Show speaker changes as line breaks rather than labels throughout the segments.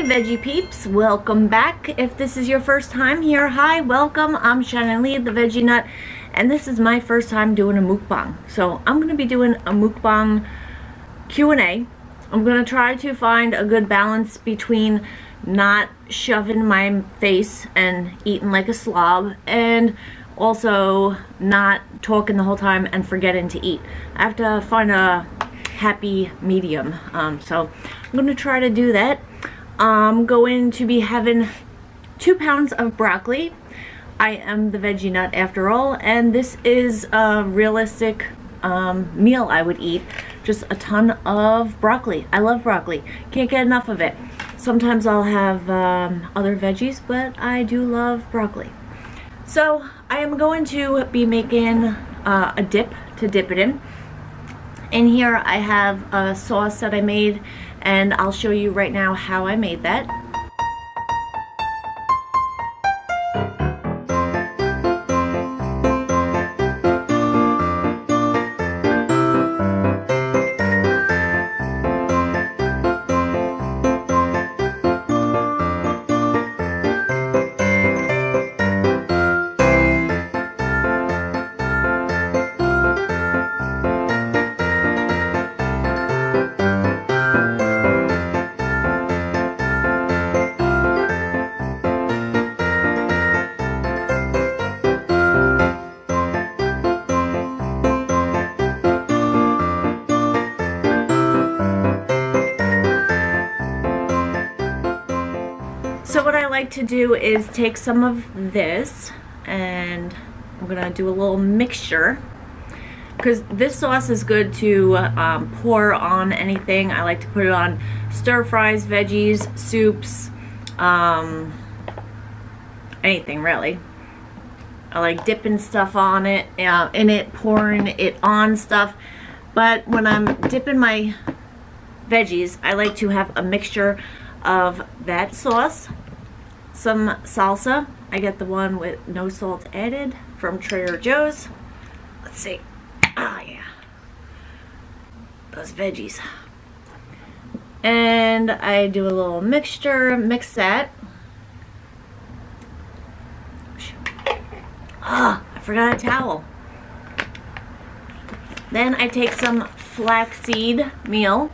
Veggie peeps, welcome back. If this is your first time here, hi, welcome. I'm Shannon Lee, the Veggie Nut, and this is my first time doing a mukbang. So I'm going to be doing a mukbang Q&A. I'm going to try to find a good balance between not shoving my face and eating like a slob and also not talking the whole time and forgetting to eat. I have to find a happy medium. Um, so I'm going to try to do that. I'm going to be having two pounds of broccoli. I am the veggie nut after all, and this is a realistic um, meal I would eat. Just a ton of broccoli. I love broccoli. Can't get enough of it. Sometimes I'll have um, other veggies, but I do love broccoli. So I am going to be making uh, a dip to dip it in. In here I have a sauce that I made and I'll show you right now how I made that. So to do is take some of this and I'm gonna do a little mixture because this sauce is good to um, pour on anything. I like to put it on stir fries, veggies, soups, um, anything really. I like dipping stuff on it, uh, in it, pouring it on stuff. But when I'm dipping my veggies, I like to have a mixture of that sauce some salsa. I get the one with no salt added from Trader Joe's. Let's see. Ah, yeah. Those veggies. And I do a little mixture, mix that. Ah, I forgot a towel. Then I take some flaxseed meal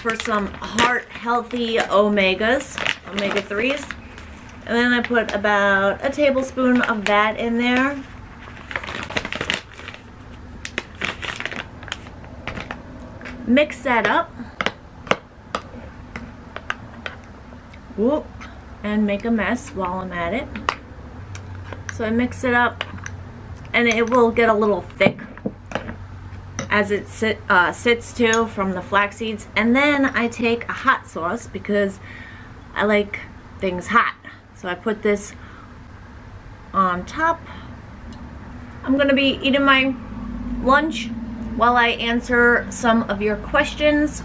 for some heart healthy omegas omega-3s. And then I put about a tablespoon of that in there. Mix that up. Whoop. And make a mess while I'm at it. So I mix it up and it will get a little thick as it sit, uh, sits too from the flax seeds. And then I take a hot sauce because I like things hot. So I put this on top. I'm going to be eating my lunch while I answer some of your questions.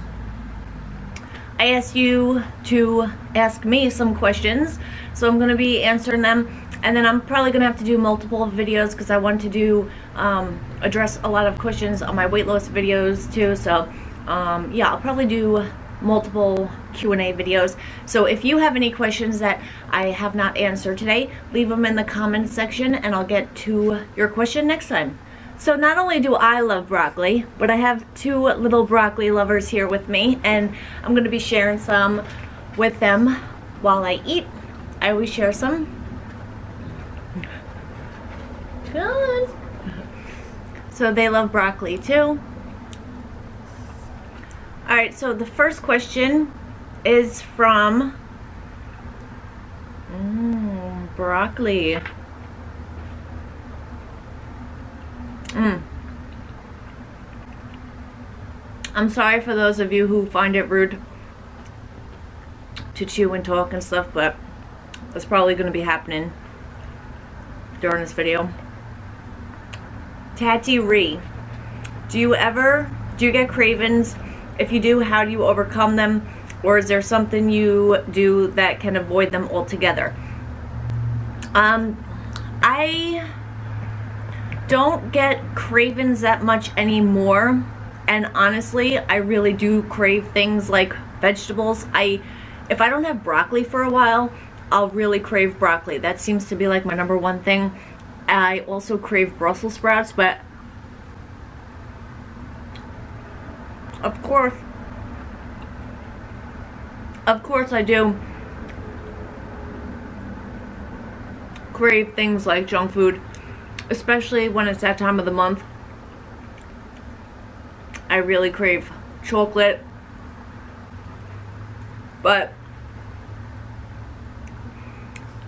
I asked you to ask me some questions, so I'm going to be answering them. And then I'm probably going to have to do multiple videos because I want to do, um, address a lot of questions on my weight loss videos too. So, um, yeah, I'll probably do multiple Q&A videos. So if you have any questions that I have not answered today, leave them in the comments section and I'll get to your question next time. So not only do I love broccoli, but I have two little broccoli lovers here with me and I'm going to be sharing some with them while I eat. I always share some. Good. So they love broccoli too. Alright, so the first question is from mm, broccoli. Mm. I'm sorry for those of you who find it rude to chew and talk and stuff, but that's probably going to be happening during this video. Tati Ree, do you ever, do you get cravings if you do, how do you overcome them? Or is there something you do that can avoid them altogether? Um, I don't get cravings that much anymore. And honestly, I really do crave things like vegetables. I, if I don't have broccoli for a while, I'll really crave broccoli. That seems to be like my number one thing. I also crave Brussels sprouts, but of course, of course I do crave things like junk food, especially when it's that time of the month. I really crave chocolate, but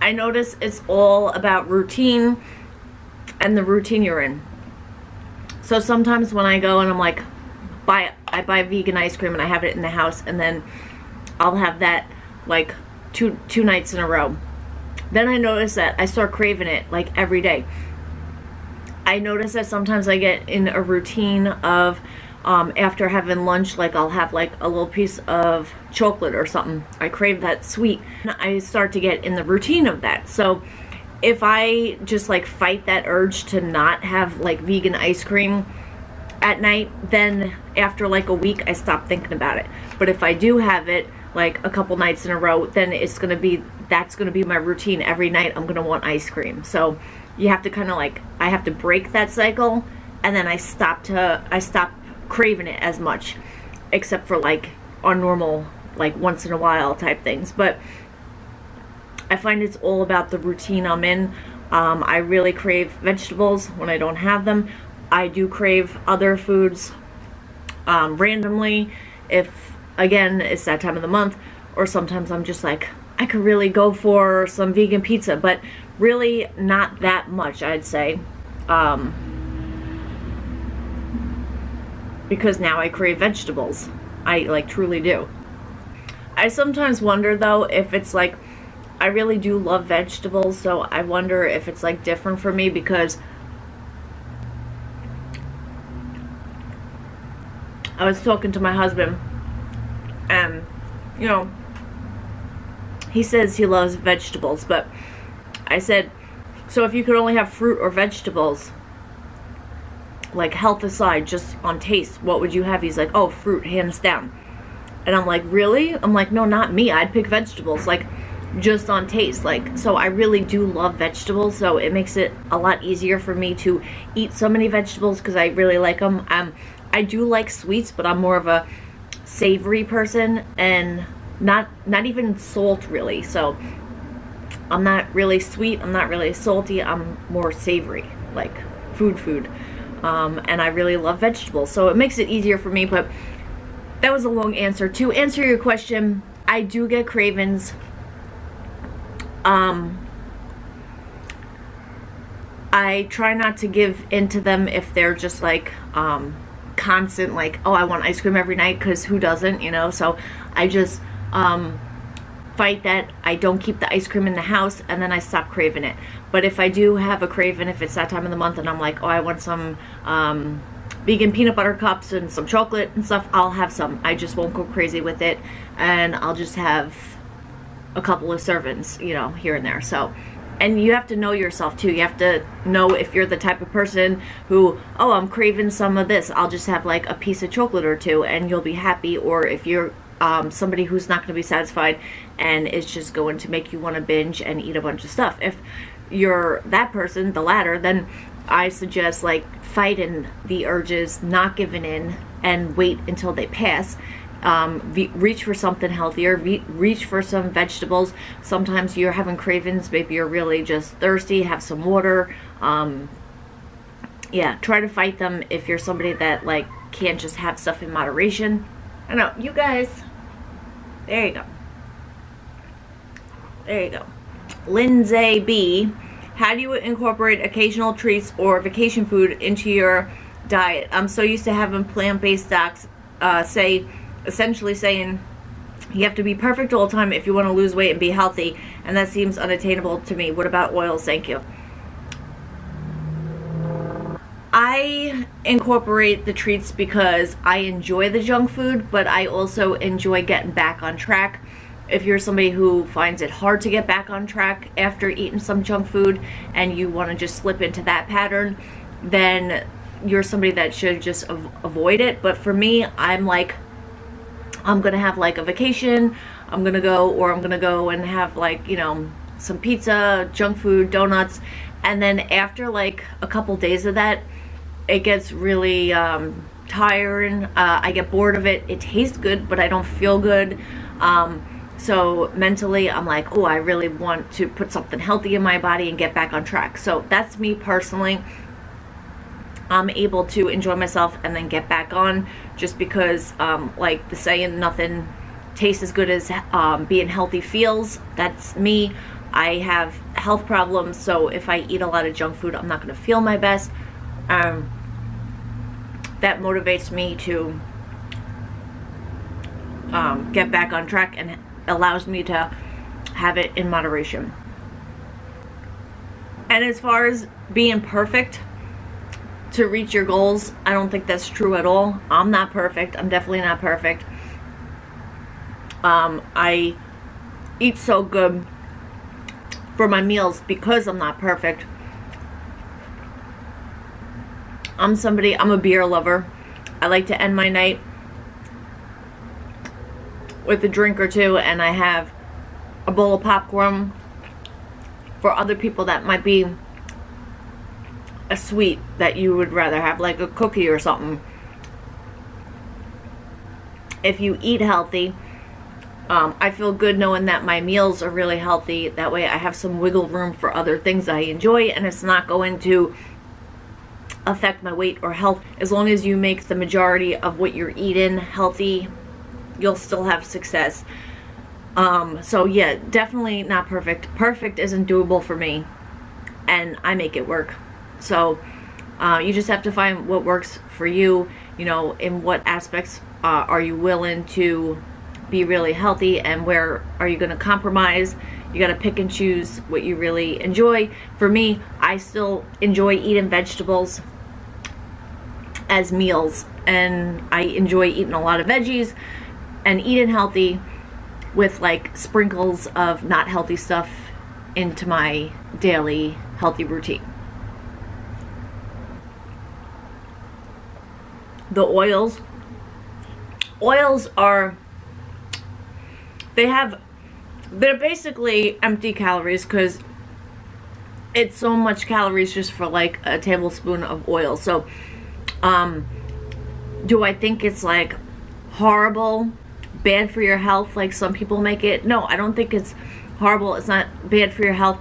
I notice it's all about routine and the routine you're in. So sometimes when I go and I'm like, buy I buy vegan ice cream and I have it in the house and then I'll have that like two two nights in a row. Then I notice that I start craving it like every day. I notice that sometimes I get in a routine of um, after having lunch, like I'll have like a little piece of chocolate or something. I crave that sweet. I start to get in the routine of that. So if I just like fight that urge to not have like vegan ice cream at night, then after like a week, I stop thinking about it. But if I do have it like a couple nights in a row, then it's gonna be, that's gonna be my routine. Every night I'm gonna want ice cream. So you have to kind of like, I have to break that cycle and then I stop to, I stop craving it as much except for like on normal like once in a while type things but I find it's all about the routine I'm in um, I really crave vegetables when I don't have them I do crave other foods um, randomly if again it's that time of the month or sometimes I'm just like I could really go for some vegan pizza but really not that much I'd say um, because now I crave vegetables. I like truly do. I sometimes wonder though if it's like I really do love vegetables so I wonder if it's like different for me because I was talking to my husband and you know he says he loves vegetables but I said so if you could only have fruit or vegetables like health aside, just on taste, what would you have? He's like, oh, fruit, hands down. And I'm like, really? I'm like, no, not me. I'd pick vegetables, like, just on taste. Like, so I really do love vegetables, so it makes it a lot easier for me to eat so many vegetables because I really like them. Um, I do like sweets, but I'm more of a savory person and not not even salt really. So I'm not really sweet. I'm not really salty. I'm more savory, like food food um, and I really love vegetables. So it makes it easier for me, but that was a long answer. To answer your question, I do get cravings. Um, I try not to give into them if they're just like um, constant, like, oh, I want ice cream every night, because who doesn't, you know? So I just um, fight that. I don't keep the ice cream in the house and then I stop craving it. But if I do have a craving, if it's that time of the month and I'm like, oh, I want some um, vegan peanut butter cups and some chocolate and stuff, I'll have some. I just won't go crazy with it and I'll just have a couple of servings, you know, here and there. So, and you have to know yourself too. You have to know if you're the type of person who, oh, I'm craving some of this. I'll just have like a piece of chocolate or two and you'll be happy. Or if you're um, somebody who's not going to be satisfied and it's just going to make you want to binge and eat a bunch of stuff. If you're that person, the latter, then I suggest like fighting the urges, not giving in, and wait until they pass. Um, reach for something healthier, reach for some vegetables. Sometimes you're having cravings, maybe you're really just thirsty, have some water. Um, yeah, try to fight them if you're somebody that like can't just have stuff in moderation. I know, you guys, there you go. There you go. Lindsay B. How do you incorporate occasional treats or vacation food into your diet? I'm so used to having plant-based docs uh, say, essentially saying you have to be perfect all the time if you want to lose weight and be healthy, and that seems unattainable to me. What about oils? Thank you. I incorporate the treats because I enjoy the junk food, but I also enjoy getting back on track. If you're somebody who finds it hard to get back on track after eating some junk food and you want to just slip into that pattern, then you're somebody that should just avoid it. But for me, I'm like, I'm gonna have like a vacation, I'm gonna go, or I'm gonna go and have like, you know, some pizza, junk food, donuts, and then after like a couple days of that, it gets really um, tiring. Uh, I get bored of it. It tastes good, but I don't feel good. Um, so mentally, I'm like, oh, I really want to put something healthy in my body and get back on track. So that's me personally. I'm able to enjoy myself and then get back on just because, um, like the saying, nothing tastes as good as um, being healthy feels. That's me. I have health problems, so if I eat a lot of junk food, I'm not going to feel my best. Um, that motivates me to um, get back on track and allows me to have it in moderation. And as far as being perfect to reach your goals, I don't think that's true at all. I'm not perfect. I'm definitely not perfect. Um, I eat so good for my meals because I'm not perfect. I'm somebody, I'm a beer lover. I like to end my night with a drink or two and I have a bowl of popcorn for other people that might be a sweet that you would rather have like a cookie or something if you eat healthy um, I feel good knowing that my meals are really healthy that way I have some wiggle room for other things I enjoy and it's not going to affect my weight or health as long as you make the majority of what you're eating healthy you'll still have success. Um, so yeah, definitely not perfect. Perfect isn't doable for me, and I make it work. So uh, you just have to find what works for you. You know, in what aspects uh, are you willing to be really healthy, and where are you going to compromise? You got to pick and choose what you really enjoy. For me, I still enjoy eating vegetables as meals, and I enjoy eating a lot of veggies and eating healthy with like sprinkles of not healthy stuff into my daily healthy routine. The oils. Oils are, they have, they're basically empty calories because it's so much calories just for like a tablespoon of oil. So, um, do I think it's like horrible? bad for your health like some people make it. No, I don't think it's horrible. It's not bad for your health.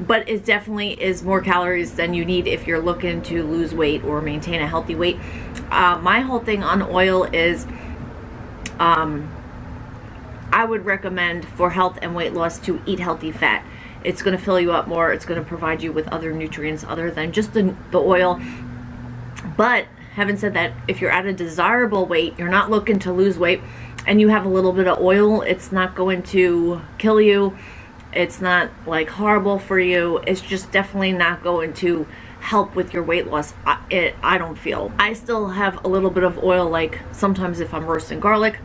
But it definitely is more calories than you need if you're looking to lose weight or maintain a healthy weight. Uh, my whole thing on oil is um, I would recommend for health and weight loss to eat healthy fat. It's going to fill you up more. It's going to provide you with other nutrients other than just the, the oil. But Having said that, if you're at a desirable weight, you're not looking to lose weight, and you have a little bit of oil, it's not going to kill you. It's not like horrible for you. It's just definitely not going to help with your weight loss. I, it, I don't feel. I still have a little bit of oil, like sometimes if I'm roasting garlic,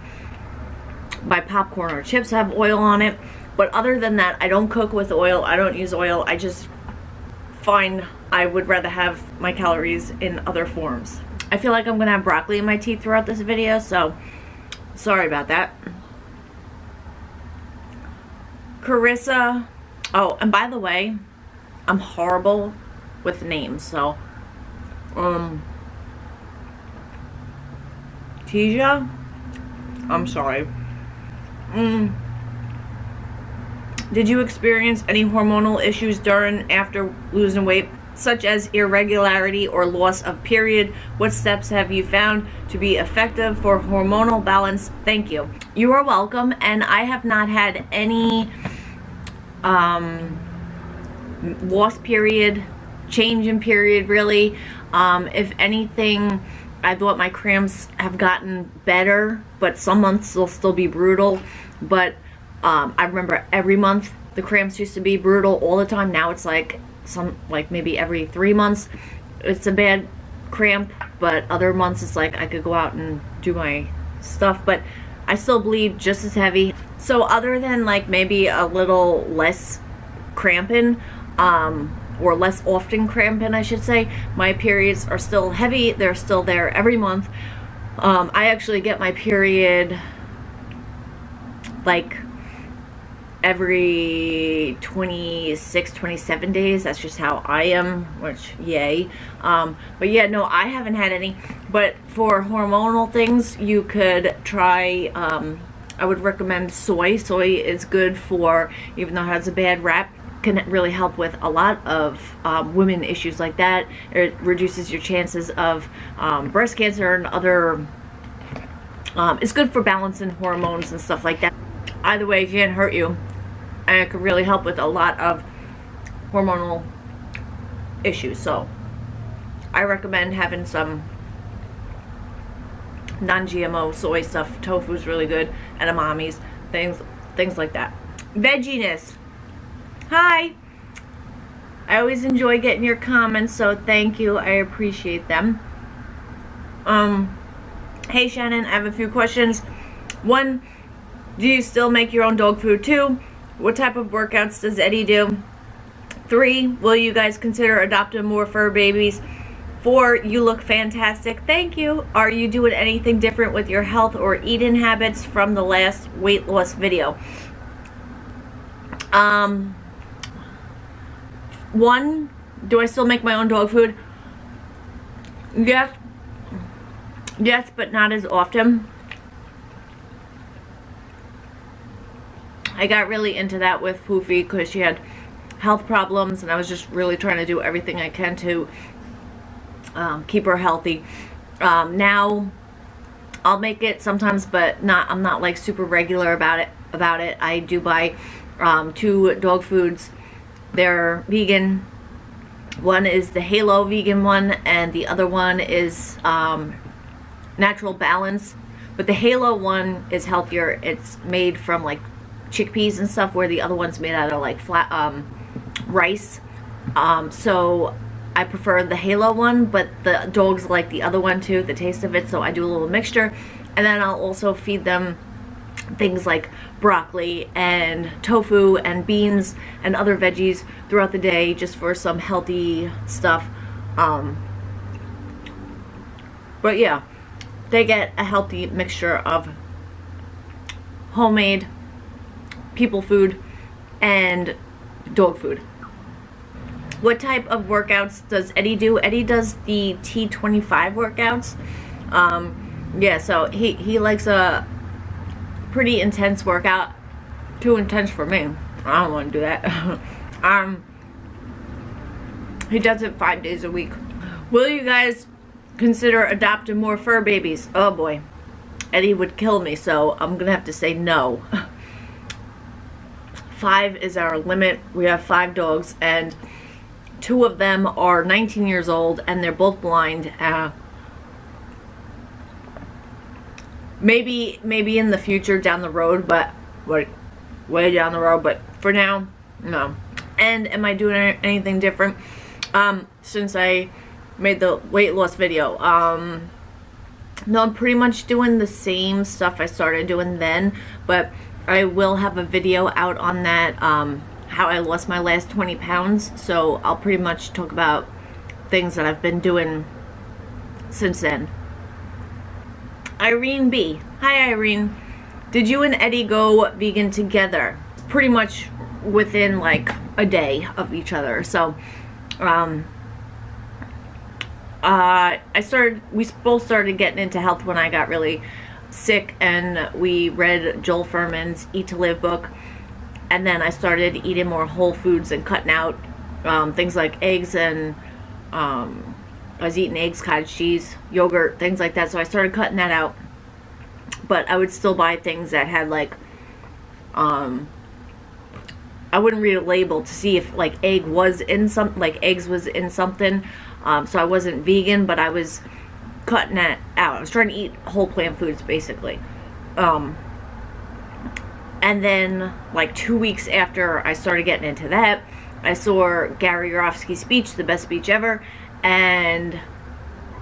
my popcorn or chips have oil on it. But other than that, I don't cook with oil. I don't use oil. I just find I would rather have my calories in other forms. I feel like I'm going to have broccoli in my teeth throughout this video, so sorry about that. Carissa. Oh, and by the way, I'm horrible with names, so um Tisha, I'm sorry. Mm. Did you experience any hormonal issues during after losing weight? Such as irregularity or loss of period? What steps have you found to be effective for hormonal balance? Thank you. You are welcome, and I have not had any um, loss period, change in period, really. Um, if anything, I thought my cramps have gotten better, but some months will still be brutal. But um, I remember every month the cramps used to be brutal all the time. Now it's like some like maybe every three months it's a bad cramp but other months it's like I could go out and do my stuff but I still bleed just as heavy. So other than like maybe a little less cramping um, or less often cramping I should say my periods are still heavy they're still there every month. Um, I actually get my period like every 26 27 days. That's just how i am which yay. Um, but yeah no i haven't had any. But for hormonal things you could try um, i would recommend soy. Soy is good for even though it has a bad rap can really help with a lot of um, women issues like that. It reduces your chances of um, breast cancer and other um, it's good for balancing hormones and stuff like that. Either way it can't hurt you and it could really help with a lot of hormonal issues. So I recommend having some non-GMO soy stuff. Tofu is really good. Edamames, things, things like that. Vegginess. Hi. I always enjoy getting your comments, so thank you. I appreciate them. Um, hey Shannon, I have a few questions. One, do you still make your own dog food too? What type of workouts does Eddie do? Three, will you guys consider adopting more fur babies? Four, you look fantastic. Thank you. Are you doing anything different with your health or eating habits from the last weight loss video? Um, one, do I still make my own dog food? Yes. Yes, but not as often. I got really into that with Foofy because she had health problems and I was just really trying to do everything I can to um, keep her healthy. Um, now I'll make it sometimes but not I'm not like super regular about it about it. I do buy um, two dog foods. They're vegan. One is the Halo vegan one and the other one is um, Natural Balance. But the Halo one is healthier. It's made from like chickpeas and stuff where the other one's made out of like flat um, rice. Um, so I prefer the Halo one, but the dogs like the other one too, the taste of it, so I do a little mixture. And then I'll also feed them things like broccoli and tofu and beans and other veggies throughout the day just for some healthy stuff. Um, but yeah, they get a healthy mixture of homemade people food, and dog food. What type of workouts does Eddie do? Eddie does the T25 workouts. Um, yeah, so he, he likes a pretty intense workout. Too intense for me. I don't want to do that. um, he does it five days a week. Will you guys consider adopting more fur babies? Oh boy. Eddie would kill me, so I'm going to have to say no. five is our limit. We have five dogs and two of them are 19 years old and they're both blind. Uh, maybe maybe in the future down the road, but way, way down the road, but for now, no. And am I doing anything different um, since I made the weight loss video? Um, no, I'm pretty much doing the same stuff I started doing then, but I will have a video out on that, um, how I lost my last 20 pounds. So I'll pretty much talk about things that I've been doing since then. Irene B. Hi Irene. Did you and Eddie go vegan together? Pretty much within like a day of each other. So, um, uh, I started, we both started getting into health when I got really sick and we read Joel Fuhrman's Eat to Live book. And then I started eating more whole foods and cutting out um, things like eggs and um, I was eating eggs, cottage cheese, yogurt, things like that. So I started cutting that out. But I would still buy things that had like, um, I wouldn't read a label to see if like egg was in some, like eggs was in something. Um, so I wasn't vegan, but I was cutting it out. I was trying to eat whole plant foods basically. Um, and then like two weeks after I started getting into that, I saw Gary Yourofsky's speech, the best speech ever, and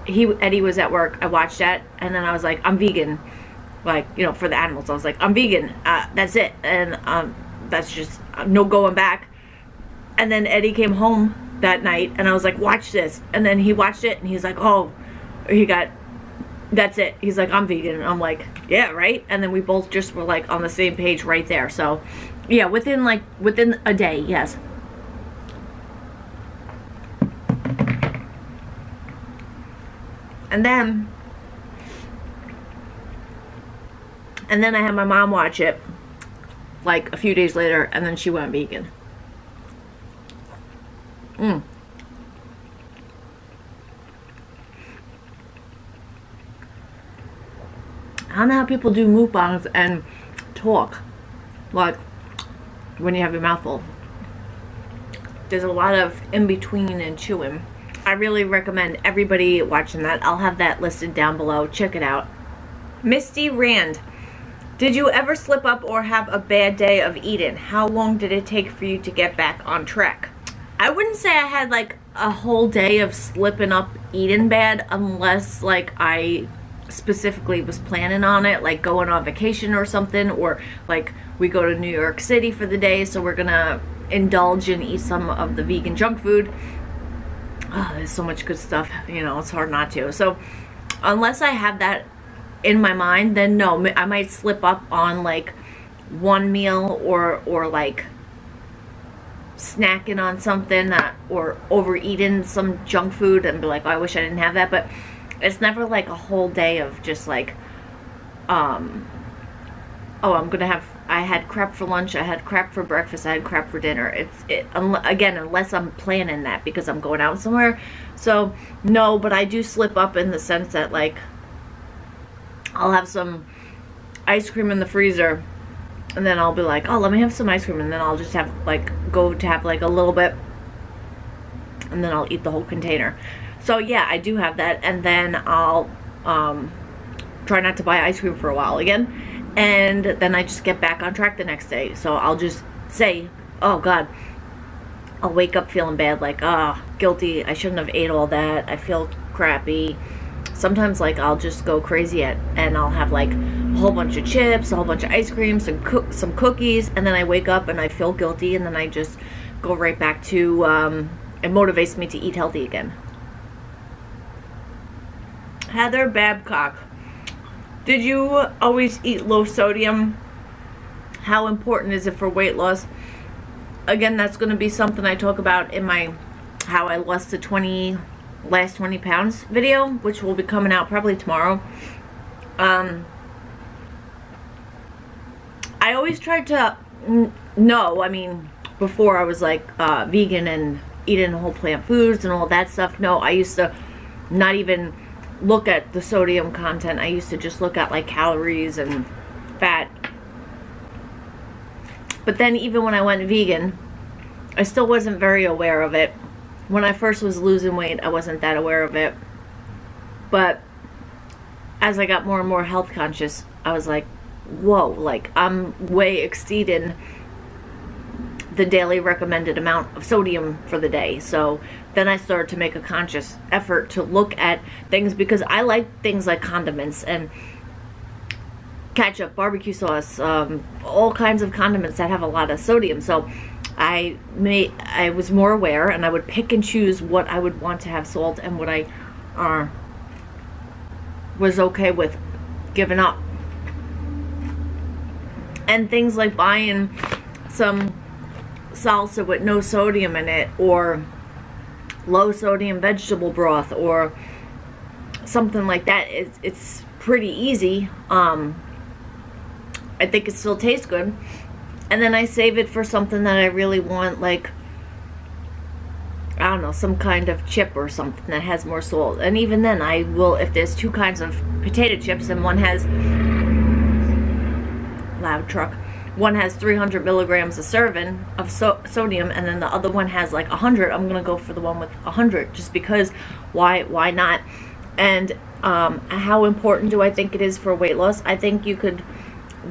he Eddie was at work. I watched that, and then I was like, I'm vegan, like you know, for the animals. I was like, I'm vegan. Uh, that's it, and um, that's just uh, no going back. And then Eddie came home that night, and I was like, watch this, and then he watched it, and he's like, oh, he got that's it. He's like, I'm vegan. And I'm like, yeah, right? And then we both just were like on the same page right there. So, yeah, within like, within a day, yes. And then, and then I had my mom watch it like a few days later, and then she went vegan. Mm. I know how people do mukbangs and talk. Like, when you have your mouth full. There's a lot of in-between and chewing. I really recommend everybody watching that. I'll have that listed down below. Check it out. Misty Rand. Did you ever slip up or have a bad day of eating? How long did it take for you to get back on track? I wouldn't say I had like a whole day of slipping up eating bad unless like I specifically was planning on it, like going on vacation or something, or like we go to New York City for the day, so we're gonna indulge and eat some of the vegan junk food. Oh, there's so much good stuff, you know, it's hard not to. So, unless I have that in my mind, then no, I might slip up on like one meal or, or like snacking on something that, or overeating some junk food and be like, oh, I wish I didn't have that, but it's never like a whole day of just like, um, oh, I'm gonna have, I had crap for lunch, I had crap for breakfast, I had crap for dinner. It's, it, again, unless I'm planning that because I'm going out somewhere. So, no, but I do slip up in the sense that like, I'll have some ice cream in the freezer and then I'll be like, oh, let me have some ice cream. And then I'll just have like, go to have like a little bit and then I'll eat the whole container. So yeah, I do have that. And then I'll um, try not to buy ice cream for a while again. And then I just get back on track the next day. So I'll just say, oh God, I'll wake up feeling bad. Like, ah, oh, guilty. I shouldn't have ate all that. I feel crappy. Sometimes like I'll just go crazy at, and I'll have like a whole bunch of chips, a whole bunch of ice cream, some, co some cookies. And then I wake up and I feel guilty. And then I just go right back to, um, it motivates me to eat healthy again. Heather Babcock. Did you always eat low sodium? How important is it for weight loss? Again, that's going to be something I talk about in my how I lost the 20 last 20 pounds video, which will be coming out probably tomorrow. Um, I always tried to know, I mean, before I was like uh, vegan and eating whole plant foods and all that stuff. No, I used to not even look at the sodium content. I used to just look at like calories and fat. But then even when I went vegan, I still wasn't very aware of it. When I first was losing weight, I wasn't that aware of it. But as I got more and more health conscious, I was like, whoa, like I'm way exceeding the daily recommended amount of sodium for the day. So then I started to make a conscious effort to look at things because I like things like condiments and ketchup, barbecue sauce, um, all kinds of condiments that have a lot of sodium. So I made, I was more aware and I would pick and choose what I would want to have salt and what I uh, was okay with giving up. And things like buying some salsa with no sodium in it or low sodium vegetable broth or something like that. It's, it's pretty easy. Um, I think it still tastes good. And then I save it for something that I really want, like, I don't know, some kind of chip or something that has more salt. And even then, I will, if there's two kinds of potato chips and one has, loud truck, one has 300 milligrams a serving of so sodium and then the other one has like 100 i'm gonna go for the one with 100 just because why why not? And um, how important do i think it is for weight loss? I think you could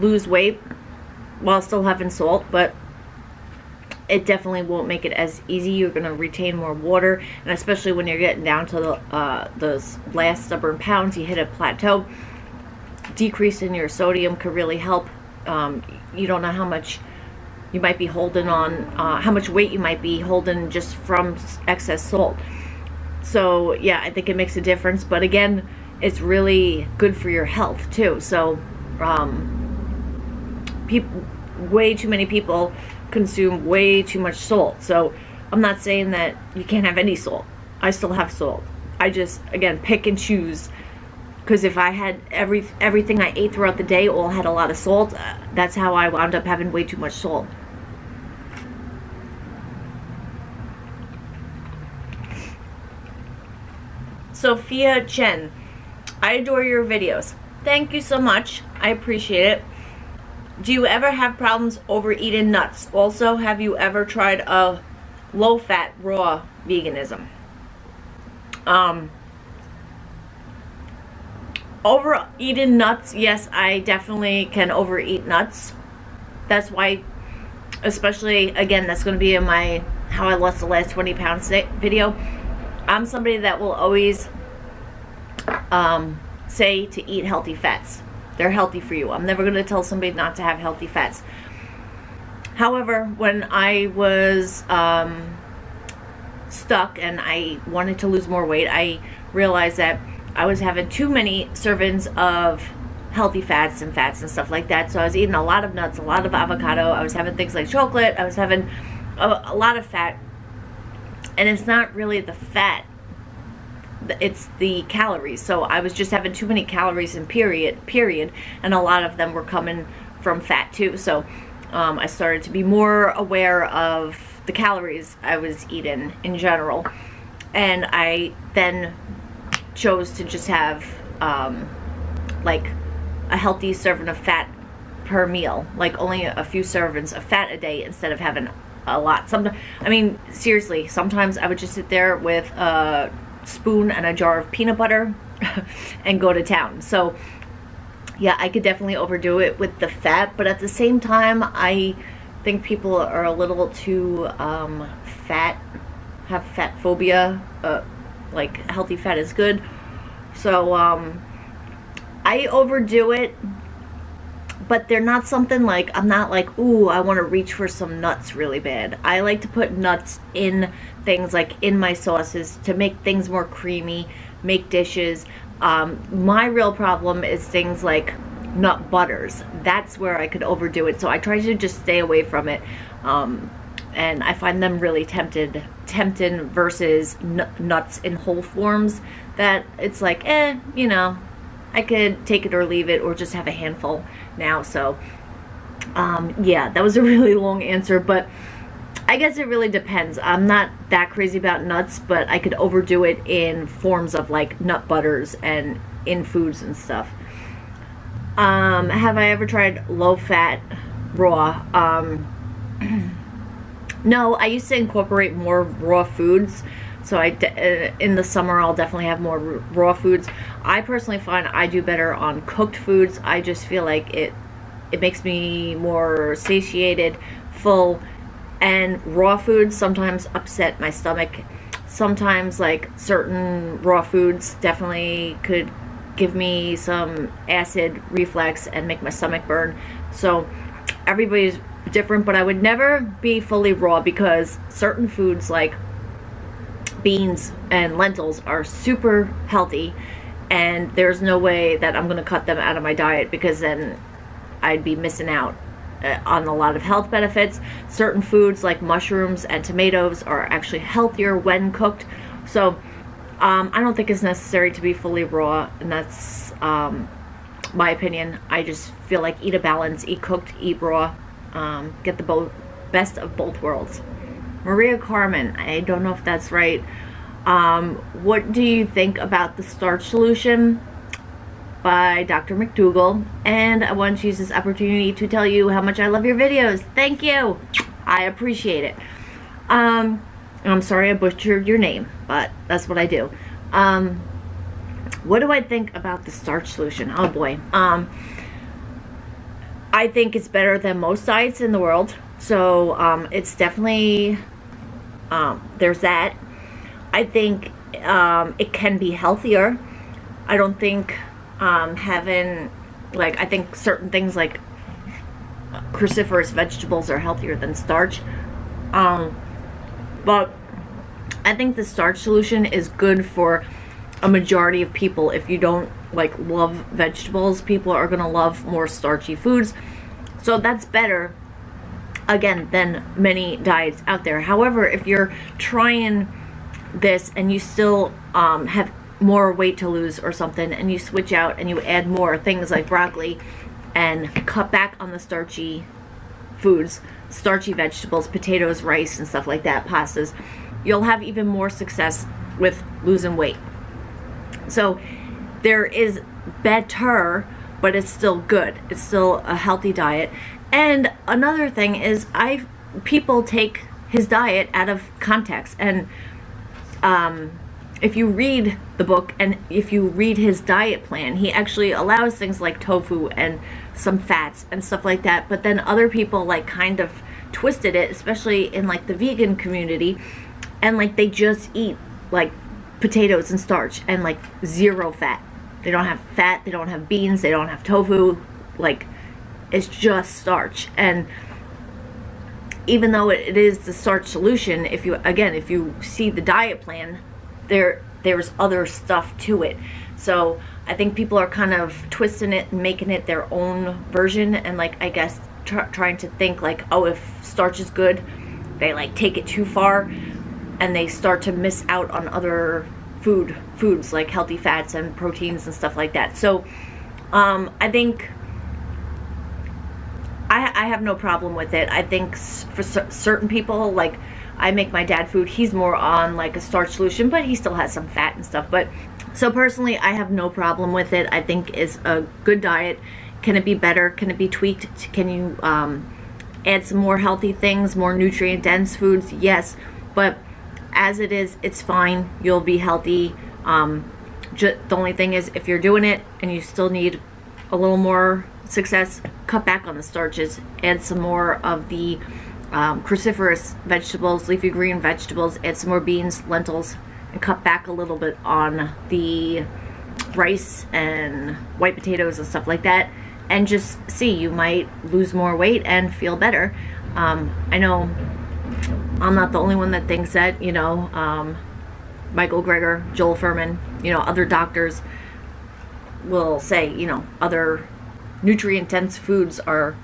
lose weight while still having salt but it definitely won't make it as easy. You're going to retain more water and especially when you're getting down to the, uh, those last stubborn pounds you hit a plateau decrease in your sodium could really help um, you don't know how much you might be holding on, uh, how much weight you might be holding just from excess salt. So yeah, I think it makes a difference. But again, it's really good for your health too. So, um, people, way too many people consume way too much salt. So, I'm not saying that you can't have any salt. I still have salt. I just again pick and choose because if I had every everything I ate throughout the day all had a lot of salt, uh, that's how I wound up having way too much salt. Sophia Chen, I adore your videos. Thank you so much. I appreciate it. Do you ever have problems overeating nuts? Also, have you ever tried a low-fat raw veganism? Um, overeating nuts, yes, I definitely can overeat nuts. That's why, especially, again, that's going to be in my how I lost the last 20 pounds video. I'm somebody that will always um, say to eat healthy fats. They're healthy for you. I'm never going to tell somebody not to have healthy fats. However, when I was um, stuck and I wanted to lose more weight, I realized that I was having too many servings of healthy fats and fats and stuff like that. So I was eating a lot of nuts, a lot of avocado. I was having things like chocolate. I was having a, a lot of fat. And it's not really the fat. It's the calories. So I was just having too many calories in period, period. And a lot of them were coming from fat too. So um, I started to be more aware of the calories I was eating in general. And I then chose to just have um, like a healthy serving of fat per meal, like only a few servings of fat a day instead of having a lot. Some, I mean, seriously, sometimes I would just sit there with a spoon and a jar of peanut butter and go to town. So, yeah, I could definitely overdo it with the fat, but at the same time, I think people are a little too um, fat, have fat phobia. Uh, like healthy fat is good. So um, I overdo it, but they're not something like, I'm not like, ooh, I want to reach for some nuts really bad. I like to put nuts in things like in my sauces to make things more creamy, make dishes. Um, my real problem is things like nut butters. That's where I could overdo it. So I try to just stay away from it. Um, and I find them really tempted, tempting versus nuts in whole forms that it's like, eh, you know, I could take it or leave it or just have a handful now. So, um, yeah, that was a really long answer, but I guess it really depends. I'm not that crazy about nuts, but I could overdo it in forms of like nut butters and in foods and stuff. Um, have I ever tried low fat raw? Um, No, I used to incorporate more raw foods. So I, uh, in the summer, I'll definitely have more raw foods. I personally find I do better on cooked foods. I just feel like it, it makes me more satiated, full, and raw foods sometimes upset my stomach. Sometimes like certain raw foods definitely could give me some acid reflux and make my stomach burn. So everybody's different, but I would never be fully raw because certain foods like beans and lentils are super healthy and there's no way that I'm going to cut them out of my diet because then I'd be missing out uh, on a lot of health benefits. Certain foods like mushrooms and tomatoes are actually healthier when cooked. So um, I don't think it's necessary to be fully raw and that's um, my opinion. I just feel like eat a balance, eat cooked, eat raw, um, get the both best of both worlds. Maria Carmen, I don't know if that's right. Um, what do you think about the starch solution by Dr. McDougall? And I want to use this opportunity to tell you how much I love your videos. Thank you. I appreciate it. Um, I'm sorry I butchered your name, but that's what I do. Um, what do I think about the starch solution? Oh boy. Um, I think it's better than most diets in the world. So um, it's definitely, um, there's that. I think um, it can be healthier. I don't think um, having, like, I think certain things like cruciferous vegetables are healthier than starch. Um, but I think the starch solution is good for a majority of people, if you don't like love vegetables, people are gonna love more starchy foods. So that's better again than many diets out there. However, if you're trying this and you still um, have more weight to lose or something and you switch out and you add more things like broccoli and cut back on the starchy foods, starchy vegetables, potatoes, rice, and stuff like that, pastas, you'll have even more success with losing weight. So there is better, but it's still good. It's still a healthy diet. And another thing is I people take his diet out of context and um, if you read the book and if you read his diet plan, he actually allows things like tofu and some fats and stuff like that. But then other people like kind of twisted it, especially in like the vegan community, and like they just eat like potatoes and starch and like zero fat. They don't have fat, they don't have beans, they don't have tofu. Like it's just starch. And even though it is the starch solution, if you again, if you see the diet plan, there there's other stuff to it. So I think people are kind of twisting it and making it their own version and like I guess tr trying to think like oh if starch is good they like take it too far and they start to miss out on other food foods like healthy fats and proteins and stuff like that. So um, I think I, I have no problem with it. I think for certain people like I make my dad food. He's more on like a starch solution, but he still has some fat and stuff. But so personally, I have no problem with it. I think it's a good diet. Can it be better? Can it be tweaked? Can you um, add some more healthy things, more nutrient dense foods? Yes, but as it is, it's fine. You'll be healthy. Um, the only thing is if you're doing it and you still need a little more success, cut back on the starches, add some more of the um, cruciferous vegetables, leafy green vegetables, add some more beans, lentils, and cut back a little bit on the rice and white potatoes and stuff like that and just see you might lose more weight and feel better um, I know I'm not the only one that thinks that you know um, Michael Greger Joel Fuhrman you know other doctors will say you know other nutrient dense foods are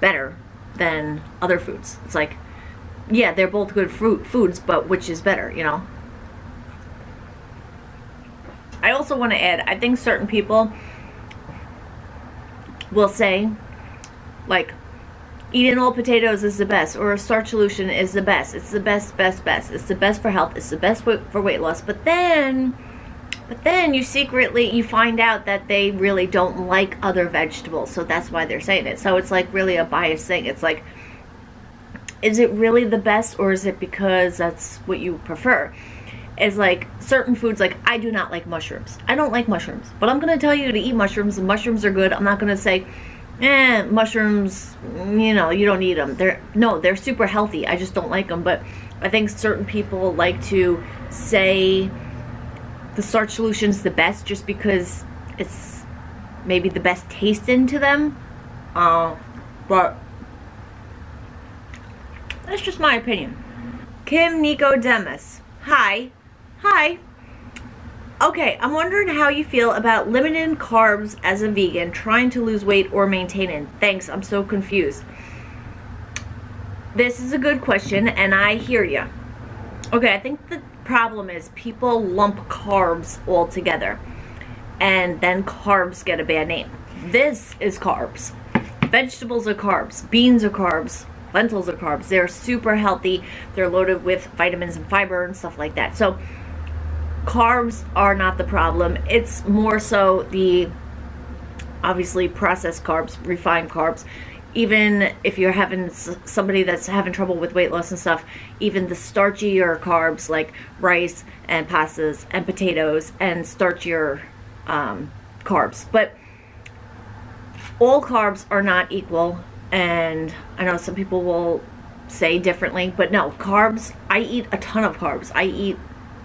better than other foods. It's like, yeah, they're both good fruit foods, but which is better, you know? I also want to add, I think certain people will say, like, eating all potatoes is the best, or a starch solution is the best. It's the best, best, best. It's the best for health. It's the best for weight loss. But then but then you secretly, you find out that they really don't like other vegetables. So that's why they're saying it. So it's like really a biased thing. It's like, is it really the best or is it because that's what you prefer? Is like certain foods, like I do not like mushrooms. I don't like mushrooms. But I'm going to tell you to eat mushrooms and mushrooms are good. I'm not going to say, eh, mushrooms, you know, you don't eat them. They're, no, they're super healthy. I just don't like them. But I think certain people like to say the starch solution is the best just because it's maybe the best taste into them. Uh, but that's just my opinion. Kim Nico Demas. Hi. Hi. Okay, I'm wondering how you feel about limiting carbs as a vegan, trying to lose weight or maintain it. Thanks, I'm so confused. This is a good question, and I hear you. Okay, I think the problem is people lump carbs all together and then carbs get a bad name. This is carbs. Vegetables are carbs. Beans are carbs. Lentils are carbs. They're super healthy. They're loaded with vitamins and fiber and stuff like that. So carbs are not the problem. It's more so the obviously processed carbs, refined carbs even if you're having somebody that's having trouble with weight loss and stuff, even the starchier carbs like rice and pastas and potatoes and starchier um, carbs. But all carbs are not equal, and I know some people will say differently, but no, carbs, I eat a ton of carbs. I eat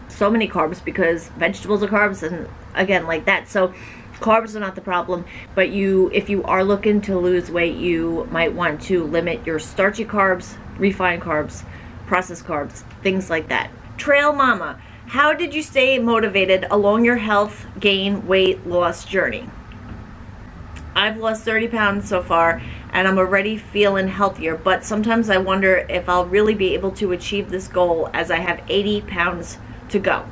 so many carbs because vegetables are carbs and again like that. So Carbs are not the problem, but you, if you are looking to lose weight, you might want to limit your starchy carbs, refined carbs, processed carbs, things like that. Trail Mama, how did you stay motivated along your health gain weight loss journey? I've lost 30 pounds so far and I'm already feeling healthier, but sometimes I wonder if I'll really be able to achieve this goal as I have 80 pounds to go.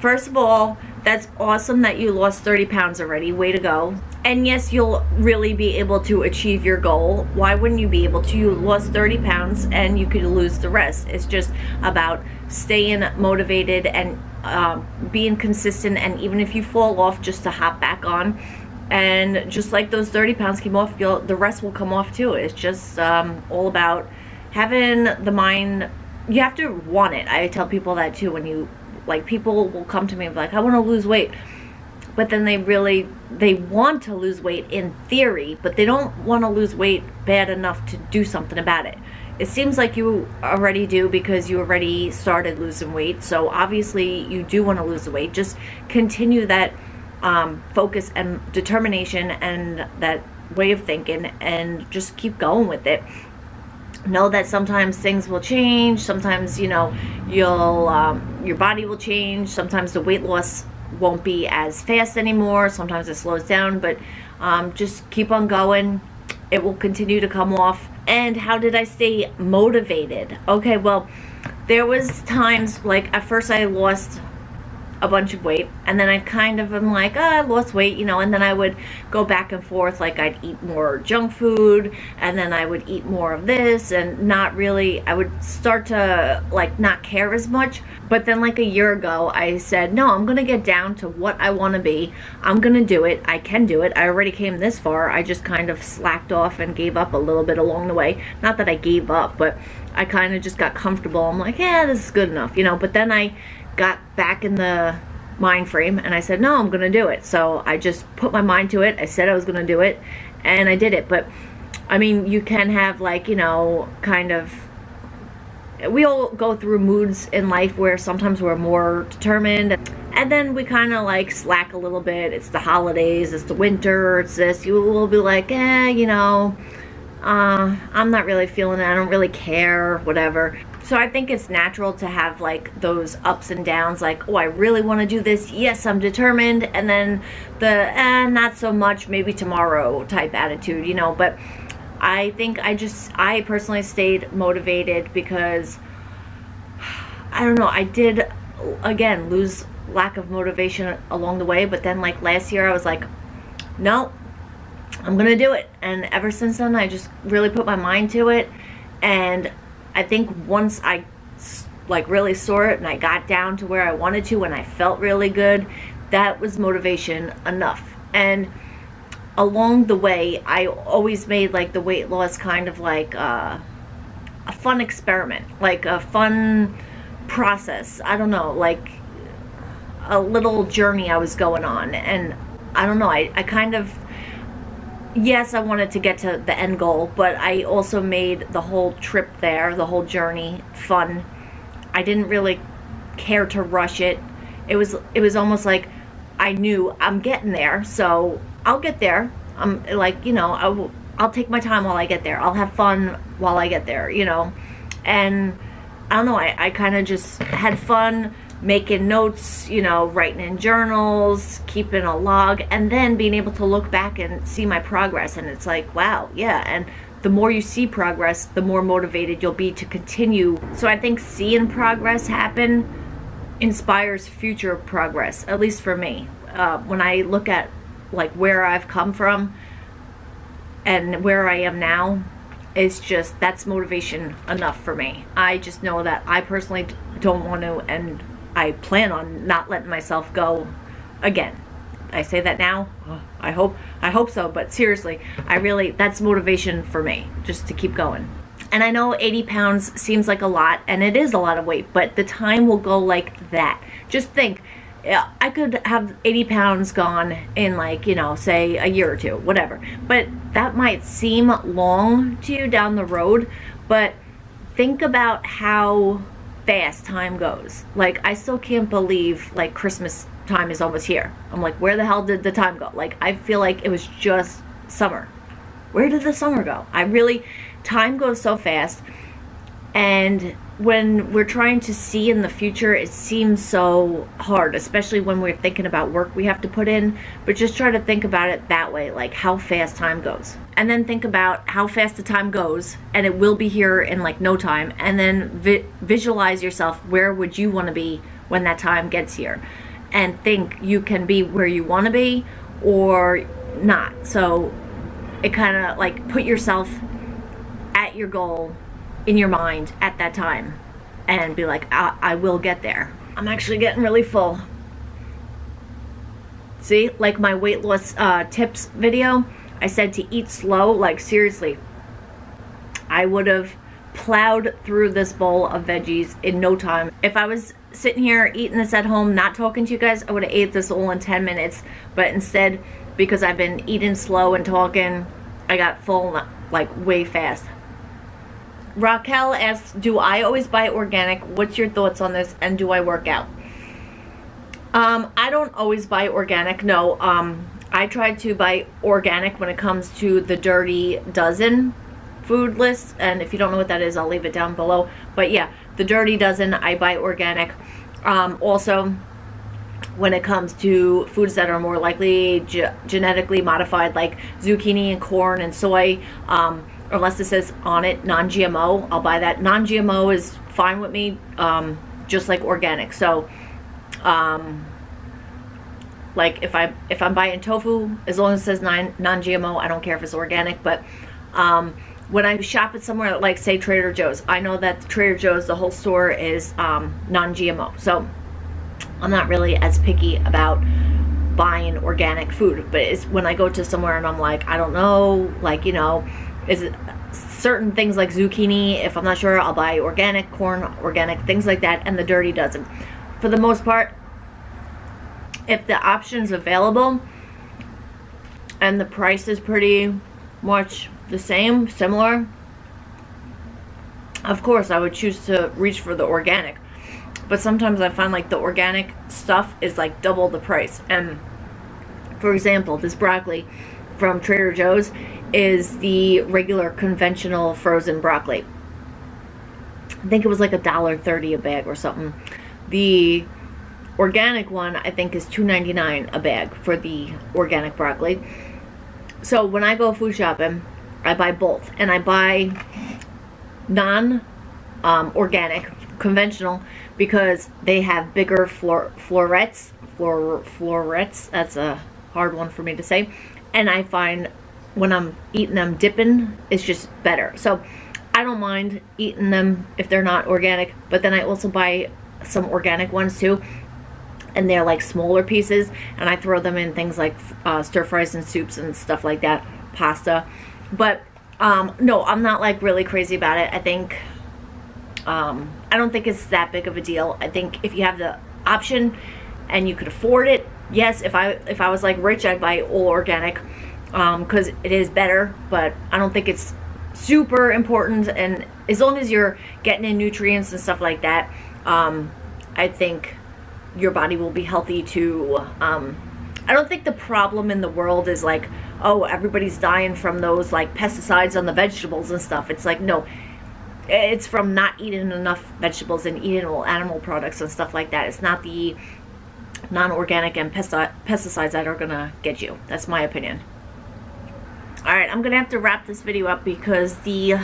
First of all, that's awesome that you lost 30 pounds already. Way to go. And yes, you'll really be able to achieve your goal. Why wouldn't you be able to? You lost 30 pounds and you could lose the rest. It's just about staying motivated and um, being consistent. And even if you fall off, just to hop back on. And just like those 30 pounds came off, the rest will come off too. It's just um, all about having the mind. You have to want it. I tell people that too when you like people will come to me and be like, I want to lose weight. But then they really, they want to lose weight in theory, but they don't want to lose weight bad enough to do something about it. It seems like you already do because you already started losing weight. So obviously you do want to lose the weight. Just continue that um, focus and determination and that way of thinking and just keep going with it know that sometimes things will change. Sometimes you know you'll um, your body will change. Sometimes the weight loss won't be as fast anymore. Sometimes it slows down but um, just keep on going. It will continue to come off. And how did I stay motivated? Okay well there was times like at first I lost a bunch of weight and then I kind of am like oh, I lost weight you know and then I would go back and forth like I'd eat more junk food and then I would eat more of this and not really I would start to like not care as much. But then like a year ago I said no I'm gonna get down to what I want to be. I'm gonna do it. I can do it. I already came this far. I just kind of slacked off and gave up a little bit along the way. Not that I gave up but I kind of just got comfortable. I'm like yeah this is good enough you know but then I got back in the mind frame and I said, no, I'm going to do it. So I just put my mind to it. I said I was going to do it and I did it. But I mean, you can have like, you know, kind of, we all go through moods in life where sometimes we're more determined and then we kind of like slack a little bit. It's the holidays, it's the winter, it's this. You will be like, eh, you know, uh, I'm not really feeling it. I don't really care, whatever. So I think it's natural to have like those ups and downs, like, oh, I really want to do this. Yes, I'm determined. And then the, eh, not so much, maybe tomorrow type attitude, you know. But I think I just, I personally stayed motivated because, I don't know, I did, again, lose lack of motivation along the way. But then like last year, I was like, no, I'm gonna do it. And ever since then, I just really put my mind to it. And I think once I like really saw it and I got down to where I wanted to and I felt really good, that was motivation enough. And along the way, I always made like the weight loss kind of like uh, a fun experiment, like a fun process. I don't know, like a little journey I was going on. And I don't know, I, I kind of yes, I wanted to get to the end goal, but I also made the whole trip there, the whole journey fun. I didn't really care to rush it. It was it was almost like I knew I'm getting there, so I'll get there. I'm like, you know, I'll, I'll take my time while I get there. I'll have fun while I get there, you know. And I don't know, I, I kind of just had fun making notes, you know, writing in journals, keeping a log, and then being able to look back and see my progress. And it's like, wow, yeah. And the more you see progress, the more motivated you'll be to continue. So I think seeing progress happen inspires future progress, at least for me. Uh, when I look at like where I've come from and where I am now, it's just that's motivation enough for me. I just know that I personally don't want to and I plan on not letting myself go again. I say that now. I hope I hope so, but seriously, I really that's motivation for me just to keep going. And I know 80 pounds seems like a lot, and it is a lot of weight, but the time will go like that. Just think, I could have 80 pounds gone in like, you know, say a year or two, whatever. But that might seem long to you down the road, but think about how fast time goes. Like, I still can't believe, like, Christmas time is almost here. I'm like, where the hell did the time go? Like, I feel like it was just summer. Where did the summer go? I really, time goes so fast. And when we're trying to see in the future, it seems so hard, especially when we're thinking about work we have to put in. But just try to think about it that way, like how fast time goes. And then think about how fast the time goes, and it will be here in like no time. And then vi visualize yourself where would you want to be when that time gets here. And think you can be where you want to be or not. So it kind of like put yourself at your goal in your mind at that time and be like, I, I will get there. I'm actually getting really full. See, like my weight loss uh, tips video, I said to eat slow, like seriously. I would have plowed through this bowl of veggies in no time. If I was sitting here eating this at home, not talking to you guys, I would have ate this all in 10 minutes. But instead, because I've been eating slow and talking, I got full like way fast. Raquel asks, do I always buy organic? What's your thoughts on this? And do I work out? Um, I don't always buy organic. No, um, I try to buy organic when it comes to the Dirty Dozen food list. And if you don't know what that is, I'll leave it down below. But yeah, the Dirty Dozen, I buy organic. Um, also, when it comes to foods that are more likely ge genetically modified, like zucchini and corn and soy, um, unless it says on it non-GMO, I'll buy that. Non-GMO is fine with me, um, just like organic. So, um, like if I if I'm buying tofu, as long as it says non-GMO, I don't care if it's organic. But um, when I shop at somewhere like say Trader Joe's, I know that Trader Joe's the whole store is um, non-GMO. So I'm not really as picky about buying organic food. But it's when I go to somewhere and I'm like, I don't know, like you know is certain things like zucchini. If I'm not sure, I'll buy organic corn, organic, things like that, and the dirty dozen. For the most part, if the option's available and the price is pretty much the same, similar, of course I would choose to reach for the organic. But sometimes I find like the organic stuff is like double the price. And for example, this broccoli from Trader Joe's is the regular conventional frozen broccoli. I think it was like a dollar thirty a bag or something. The organic one I think is $2.99 a bag for the organic broccoli. So when I go food shopping, I buy both and I buy non um, organic conventional because they have bigger flor florets flor florets that's a hard one for me to say and I find when I'm eating them dipping it's just better. So I don't mind eating them if they're not organic but then I also buy some organic ones too and they're like smaller pieces and I throw them in things like uh, stir fries and soups and stuff like that pasta. But um, no I'm not like really crazy about it. I think um, I don't think it's that big of a deal. I think if you have the option and you could afford it yes if I if I was like rich I'd buy all organic because um, it is better, but I don't think it's super important. And as long as you're getting in nutrients and stuff like that, um, I think your body will be healthy too. Um, I don't think the problem in the world is like, oh, everybody's dying from those like pesticides on the vegetables and stuff. It's like, no, it's from not eating enough vegetables and eating all animal products and stuff like that. It's not the non-organic and pesticides that are gonna get you. That's my opinion. Alright, I'm going to have to wrap this video up because the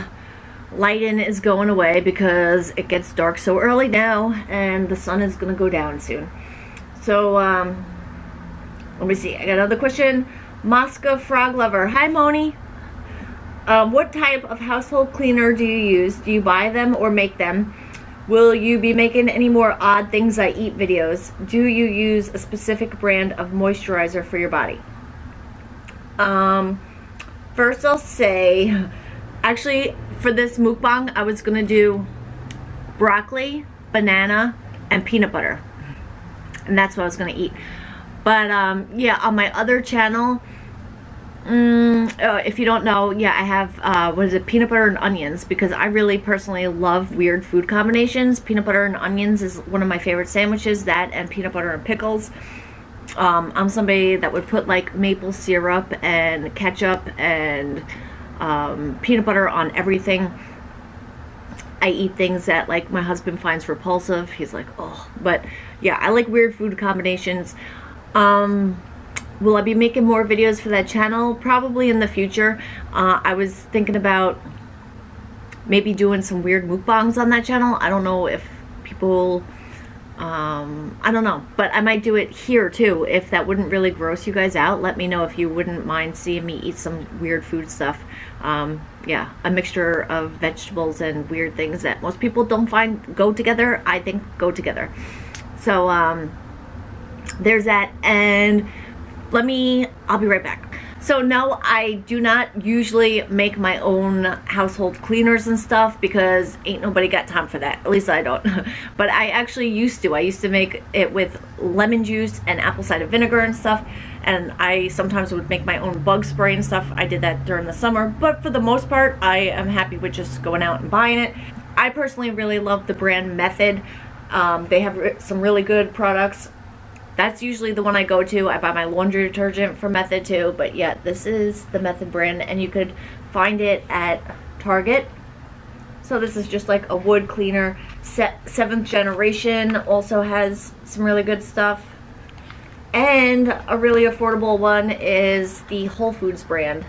lighting is going away because it gets dark so early now and the sun is to go down soon. So, um, let me see. I got another question. Mosca Frog Lover. Hi, Moni. Um, what type of household cleaner do you use? Do you buy them or make them? Will you be making any more odd things I eat videos? Do you use a specific brand of moisturizer for your body? Um, First I'll say, actually for this mukbang I was gonna do broccoli, banana, and peanut butter. And that's what I was gonna eat. But um, yeah, on my other channel, mm, uh, if you don't know, yeah, I have, uh, what is it, peanut butter and onions because I really personally love weird food combinations. Peanut butter and onions is one of my favorite sandwiches, that and peanut butter and pickles. Um, I'm somebody that would put like maple syrup and ketchup and um, peanut butter on everything. I eat things that like my husband finds repulsive. He's like, oh, but yeah, I like weird food combinations. Um, will I be making more videos for that channel? Probably in the future. Uh, I was thinking about maybe doing some weird mukbangs on that channel. I don't know if people um, I don't know, but I might do it here too. If that wouldn't really gross you guys out, let me know if you wouldn't mind seeing me eat some weird food stuff. Um, yeah, a mixture of vegetables and weird things that most people don't find go together, I think go together. So, um, there's that. And let me, I'll be right back. So no, I do not usually make my own household cleaners and stuff because ain't nobody got time for that. At least I don't. but I actually used to. I used to make it with lemon juice and apple cider vinegar and stuff. And I sometimes would make my own bug spray and stuff. I did that during the summer. But for the most part, I am happy with just going out and buying it. I personally really love the brand Method. Um, they have some really good products that's usually the one I go to. I buy my laundry detergent from Method too, but yeah, this is the Method brand and you could find it at Target. So this is just like a wood cleaner. Set, seventh generation also has some really good stuff. And a really affordable one is the Whole Foods brand.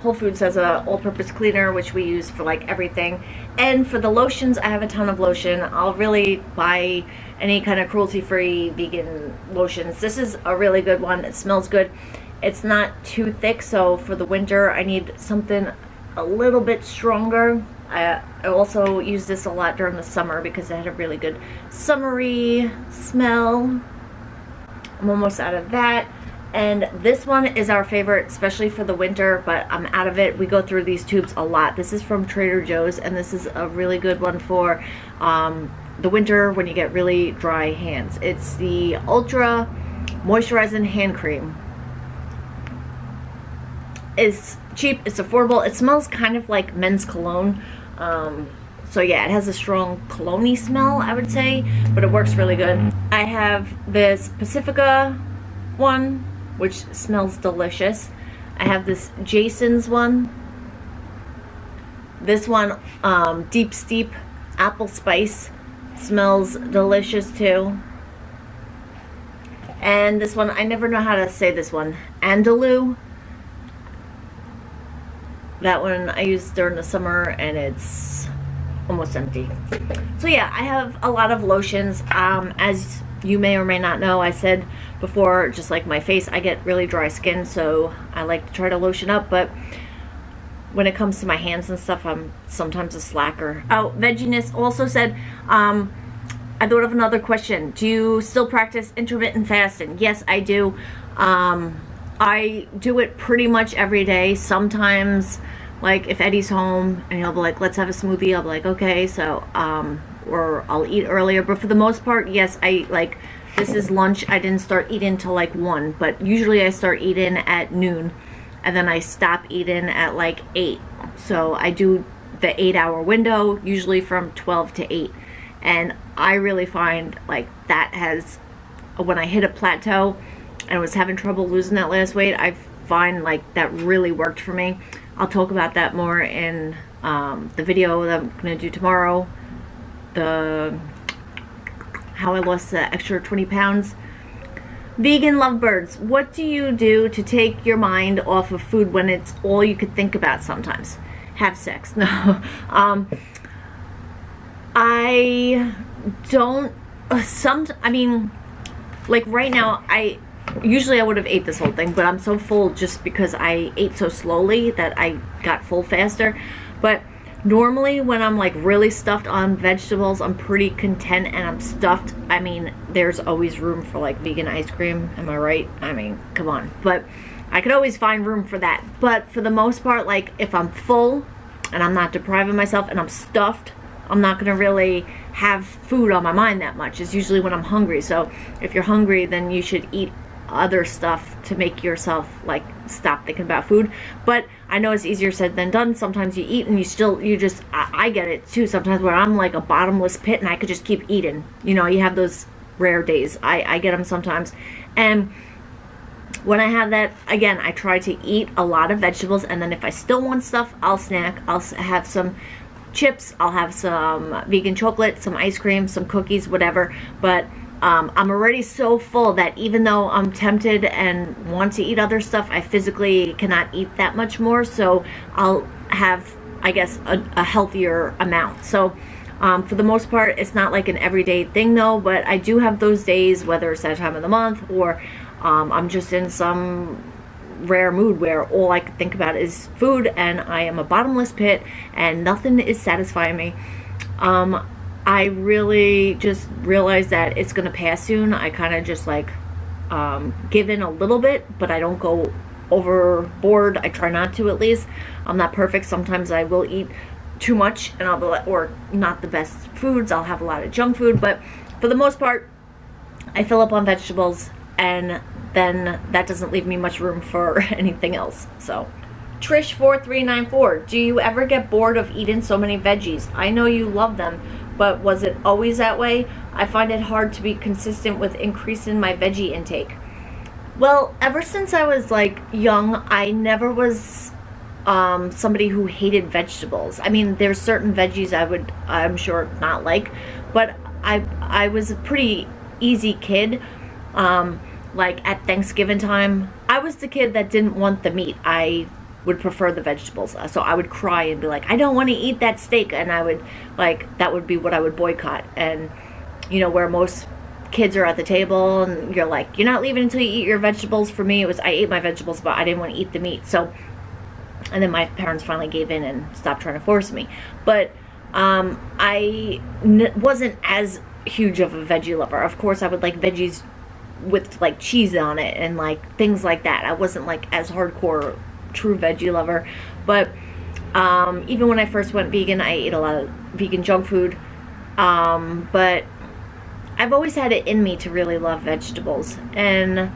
Whole Foods has a all-purpose cleaner which we use for like everything and for the lotions I have a ton of lotion I'll really buy any kind of cruelty-free vegan lotions. This is a really good one. It smells good. It's not too thick so for the winter I need something a little bit stronger. I, I also use this a lot during the summer because it had a really good summery smell. I'm almost out of that. And this one is our favorite especially for the winter but I'm out of it. We go through these tubes a lot. This is from Trader Joe's and this is a really good one for um, the winter when you get really dry hands it's the ultra moisturizing hand cream it's cheap it's affordable it smells kind of like men's cologne um, so yeah, it has a strong cologne smell, I would say, but it works really good. I have this Pacifica one which smells delicious. I have this Jason's one. This one, um, Deep Steep Apple Spice, smells delicious too. And this one, I never know how to say this one, Andalou. That one I used during the summer and it's almost empty. So yeah, I have a lot of lotions. Um, as you may or may not know, I said before, just like my face, I get really dry skin, so I like to try to lotion up, but when it comes to my hands and stuff, I'm sometimes a slacker. Oh, Vegginess also said, um, I thought of another question. Do you still practice intermittent fasting? Yes, I do. Um, I do it pretty much every day. Sometimes, like, if Eddie's home and he'll be like, let's have a smoothie, I'll be like, okay, so, um, or I'll eat earlier. But for the most part, yes, I, like, this is lunch. I didn't start eating till like 1, but usually I start eating at noon and then I stop eating at like 8. So I do the 8 hour window, usually from 12 to 8. And I really find like that has, when I hit a plateau and was having trouble losing that last weight, I find like that really worked for me. I'll talk about that more in um, the video that I'm going to do tomorrow. The how I lost the extra 20 pounds. Vegan lovebirds, what do you do to take your mind off of food when it's all you could think about sometimes? Have sex. No. um, I don't, some, I mean, like right now, I, usually I would have ate this whole thing, but I'm so full just because I ate so slowly that I got full faster. But Normally when I'm like really stuffed on vegetables, I'm pretty content and I'm stuffed. I mean, there's always room for like vegan ice cream. Am I right? I mean, come on. But I could always find room for that. But for the most part, like if I'm full and I'm not depriving myself and I'm stuffed, I'm not going to really have food on my mind that much. It's usually when I'm hungry. So if you're hungry, then you should eat other stuff to make yourself like stop thinking about food but I know it's easier said than done. Sometimes you eat and you still you just I, I, get it too. Sometimes where I'm like a bottomless pit and I could just keep eating. You know you have those rare days. I, I get them sometimes. And when I have that again I try to eat a lot of vegetables. And then if I still want stuff I'll snack. I'll have some chips, I'll have some vegan chocolate, some ice cream, some cookies, whatever. But um, I'm already so full that even though I'm tempted and want to eat other stuff, I physically cannot eat that much more. So I'll have, I guess, a, a healthier amount. So um, for the most part, it's not like an everyday thing though, but I do have those days, whether it's that time of the month or um, I'm just in some rare mood where all I can think about is food and I am a bottomless pit and nothing is satisfying me. Um, I really just realized that it's going to pass soon. I kind of just like um, give in a little bit, but I don't go overboard. I try not to at least. I'm not perfect. Sometimes I will eat too much and I'll be or not the best foods. I'll have a lot of junk food, but for the most part, I fill up on vegetables and then that doesn't leave me much room for anything else. So, Trish4394, do you ever get bored of eating so many veggies? I know you love them, but was it always that way? I find it hard to be consistent with increasing my veggie intake. Well, ever since I was like young, I never was um, somebody who hated vegetables. I mean, there's certain veggies I would, I'm sure, not like, but I, I was a pretty easy kid. Um, like at Thanksgiving time, I was the kid that didn't want the meat. I would prefer the vegetables. So I would cry and be like, I don't want to eat that steak. And I would, like, that would be what I would boycott. And, you know, where most kids are at the table and you're like, you're not leaving until you eat your vegetables. For me, it was I ate my vegetables, but I didn't want to eat the meat. So, and then my parents finally gave in and stopped trying to force me. But um, I n- wasn't as huge of a veggie lover. Of course, I would like veggies with like cheese on it and like things like that. I wasn't like as hardcore true veggie lover, but um, even when I first went vegan, I ate a lot of vegan junk food. Um, but I've always had it in me to really love vegetables. And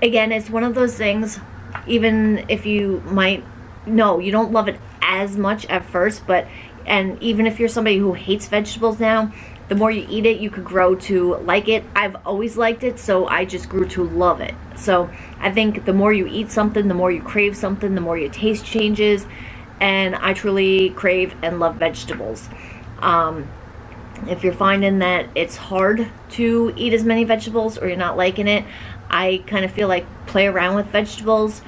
again, it's one of those things, even if you might, no, you don't love it as much at first, but, and even if you're somebody who hates vegetables now, the more you eat it, you could grow to like it. I've always liked it, so I just grew to love it. So I think the more you eat something, the more you crave something, the more your taste changes. And I truly crave and love vegetables. Um, if you're finding that it's hard to eat as many vegetables or you're not liking it, I kind of feel like play around with vegetables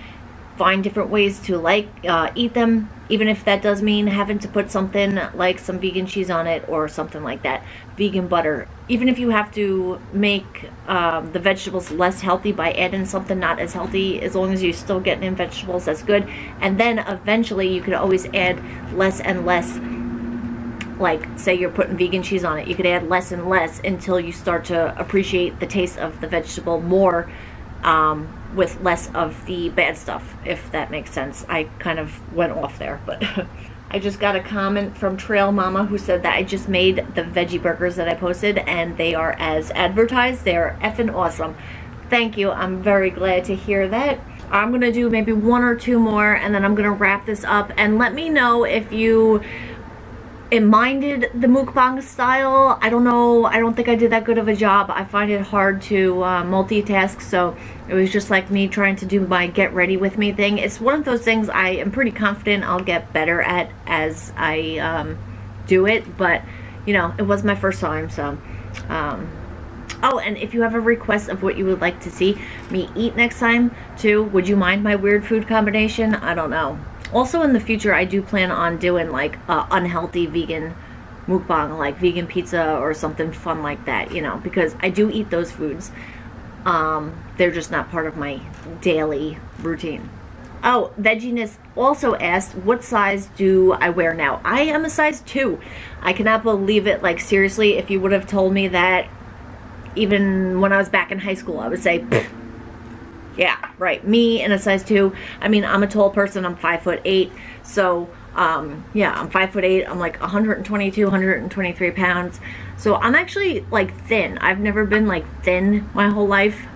find different ways to like uh, eat them even if that does mean having to put something like some vegan cheese on it or something like that vegan butter even if you have to make um, the vegetables less healthy by adding something not as healthy as long as you're still getting in vegetables that's good and then eventually you could always add less and less like say you're putting vegan cheese on it you could add less and less until you start to appreciate the taste of the vegetable more um, with less of the bad stuff, if that makes sense. I kind of went off there, but I just got a comment from Trail Mama who said that I just made the veggie burgers that I posted and they are as advertised. They're effing awesome. Thank you. I'm very glad to hear that. I'm going to do maybe one or two more and then I'm going to wrap this up and let me know if you it minded the mukbang style. I don't know. I don't think I did that good of a job. I find it hard to uh, multitask, so it was just like me trying to do my get ready with me thing. It's one of those things I am pretty confident I'll get better at as I um, do it, but you know, it was my first time, so. Um, oh, and if you have a request of what you would like to see me eat next time, too, would you mind my weird food combination? I don't know. Also in the future, I do plan on doing like unhealthy vegan mukbang, like vegan pizza or something fun like that, you know, because I do eat those foods. Um, they're just not part of my daily routine. Oh, Vegginess also asked, what size do I wear now? I am a size 2. I cannot believe it. Like, seriously, if you would have told me that even when I was back in high school, I would say, yeah, right. Me in a size two. I mean, I'm a tall person. I'm five foot eight. So, um, yeah, I'm five foot eight. I'm like 122, 123 pounds. So I'm actually like thin. I've never been like thin my whole life.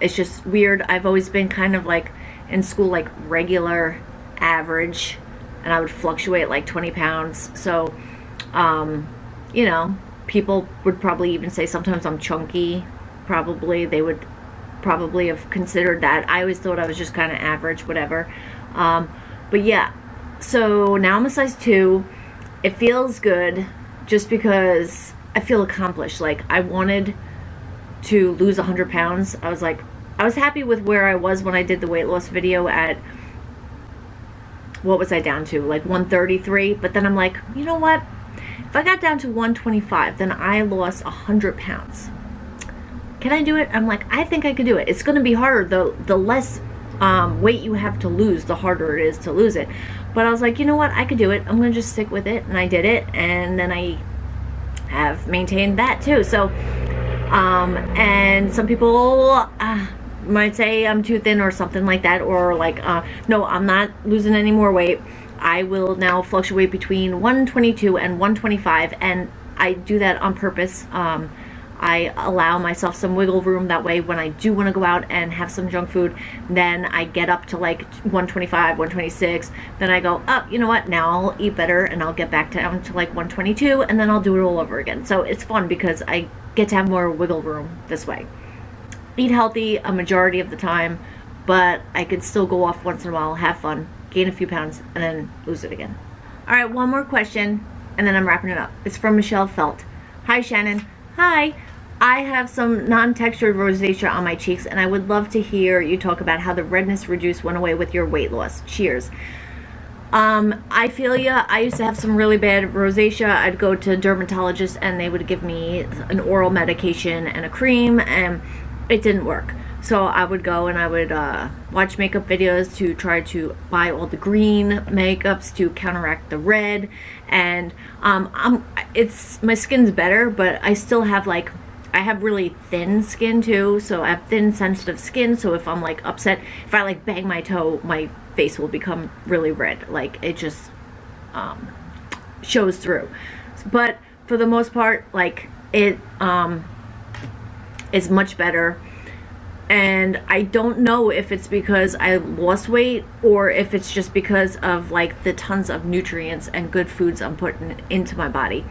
It's just weird. I've always been kind of like in school, like regular, average, and I would fluctuate like 20 pounds. So, um, you know, people would probably even say sometimes I'm chunky. Probably they would probably have considered that. I always thought I was just kind of average, whatever. Um, but yeah, so now I'm a size 2. it feels good just because I feel accomplished. Like I wanted to lose 100 pounds. I was like, I was happy with where I was when I did the weight loss video at, what was I down to? Like 133. But then I'm like, you know what? If I got down to 125, then I lost 100 pounds. Can I do it? I'm like, I think I could do it. It's going to be harder. The, the less um, weight you have to lose, the harder it is to lose it. But I was like, you know what? I could do it. I'm going to just stick with it. And I did it. And then I have maintained that too. So, um, and some people uh, might say I'm too thin or something like that. Or like, uh, no, I'm not losing any more weight. I will now fluctuate between 122 and 125. And I do that on purpose. Um, I allow myself some wiggle room. That way when I do want to go out and have some junk food then I get up to like 125 126 then I go up oh, you know what? Now I'll eat better and I'll get back down to like 122 and then I'll do it all over again. So it's fun because I get to have more wiggle room this way. Eat healthy a majority of the time but I could still go off once in a while have fun gain a few pounds and then lose it again. All right one more question and then I'm wrapping it up. It's from Michelle Felt. Hi Shannon. Hi I have some non-textured rosacea on my cheeks and I would love to hear you talk about how the redness reduced went away with your weight loss. Cheers. Um, I feel ya. I used to have some really bad rosacea. I'd go to dermatologists and they would give me an oral medication and a cream and it didn't work. So I would go and I would uh, watch makeup videos to try to buy all the green makeups to counteract the red. And um, it's my skin's better, but I still have like I have really thin skin too, so I have thin sensitive skin, so if I'm like upset, if I like bang my toe, my face will become really red. Like it just um, shows through. But for the most part, like it um, is much better. And I don't know if it's because I lost weight or if it's just because of like the tons of nutrients and good foods I'm putting into my body.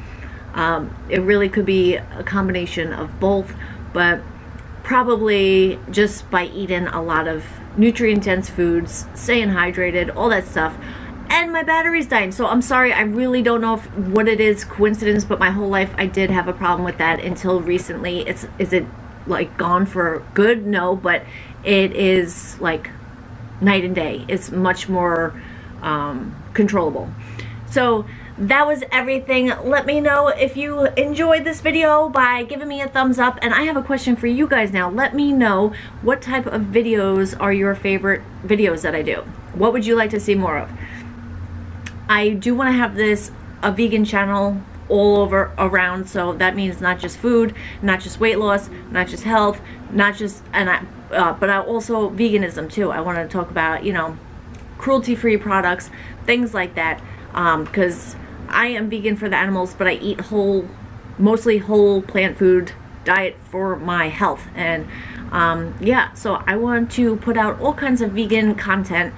Um, it really could be a combination of both, but probably just by eating a lot of nutrient dense foods, staying hydrated, all that stuff. And my battery's dying, so I'm sorry, I really don't know if, what it is, coincidence, but my whole life I did have a problem with that until recently. It's Is it like gone for good? No, but it is like night and day. It's much more um, controllable. So that was everything. Let me know if you enjoyed this video by giving me a thumbs up. And I have a question for you guys now. Let me know what type of videos are your favorite videos that I do. What would you like to see more of? I do want to have this a vegan channel all over around so that means not just food not just weight loss not just health not just and I uh, but I also veganism too I want to talk about you know cruelty free products things like that because um, I am vegan for the animals, but I eat whole, mostly whole plant food diet for my health. And um, yeah, so I want to put out all kinds of vegan content,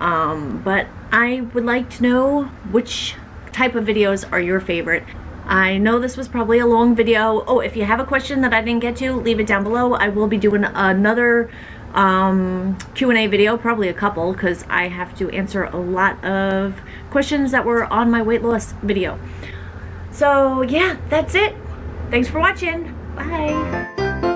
um, but I would like to know which type of videos are your favorite. I know this was probably a long video. Oh, if you have a question that I didn't get to, leave it down below. I will be doing another um, Q&A video, probably a couple, because I have to answer a lot of questions that were on my weight loss video. So yeah, that's it. Thanks for watching. Bye.